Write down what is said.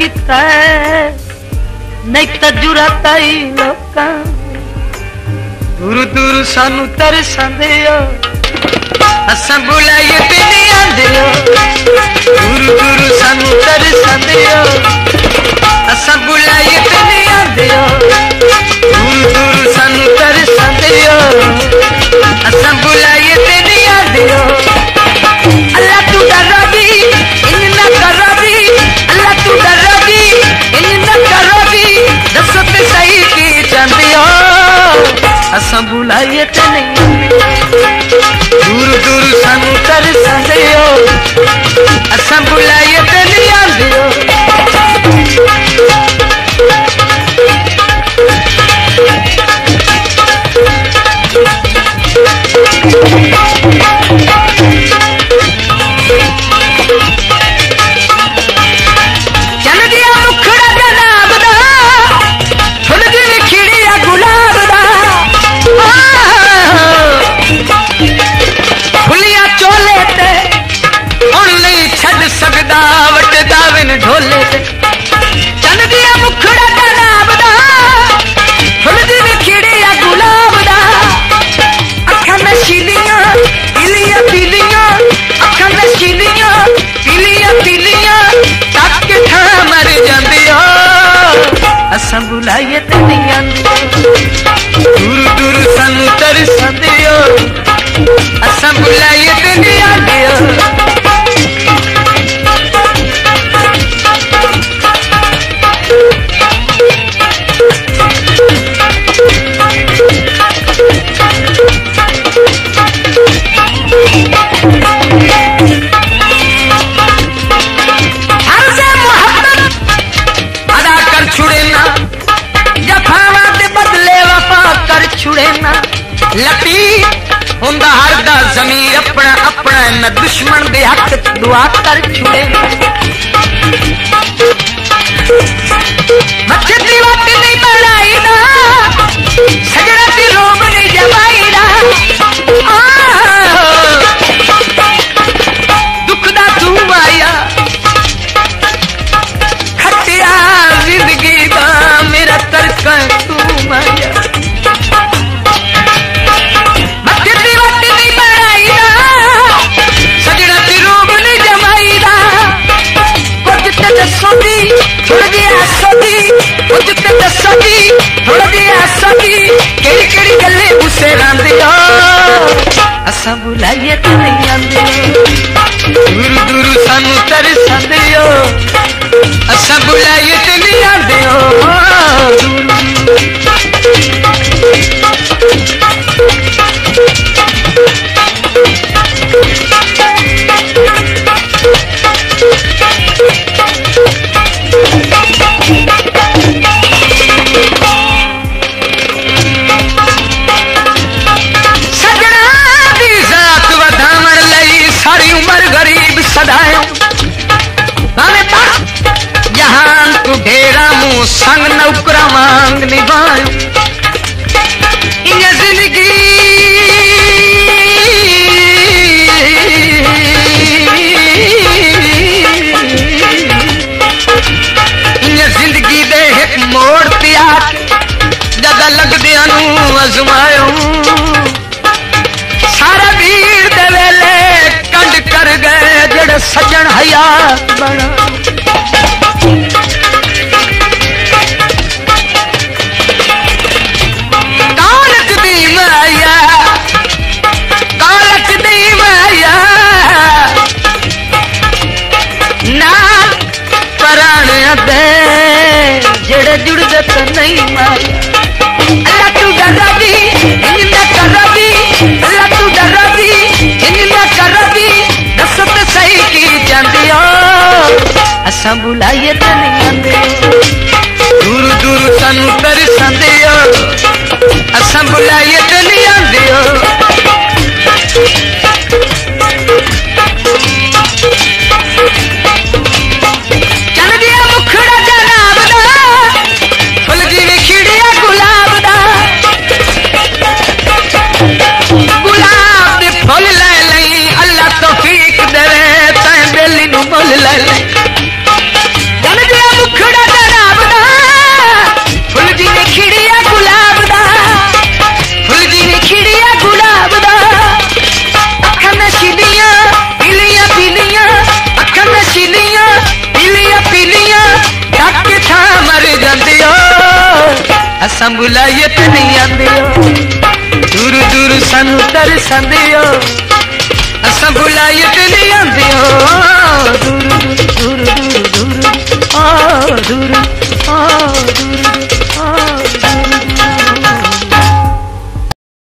तो दूर दूर सानू तरसा दे असं बुलाइए दुनिया संभुलाइए नहीं दूर दूर संतर संजयो संभुलाइए नहीं ये ते नहीं आंदी छुड़े ना लतीफ ਹੁੰਦਾ ਹਰ ਦਾ ਜ਼ਮੀਰ ਆਪਣਾ ਆਪਣਾ ਨਾ ਦੁਸ਼ਮਣ ਦੇ ਹੱਕ ਦੁਆ ਕਰ ਛੁੜੇ बुलाइए तुरी दूर दूर सानू तेरे सदियो असा अच्छा बुलाइए तुरी आंदे हो निभायो ना बे जड़ा जुड़दा तो नहीं माया अल्लाह तू डरा भी इन्ना करा भी अल्लाह तू डरा भी इन्ना करा भी दस तो सही की जांदिया। असा बुलाइए तो नहीं आंदे। ਅਸਾਂ ਬੁਲਾਈਏ ਤੇ ਨਹੀਂ ਆਂਦੇ ਓ ਦੂਰ ਦੂਰ ਸਾਨੂੰ ਤਰਸੰਦੇ ਓ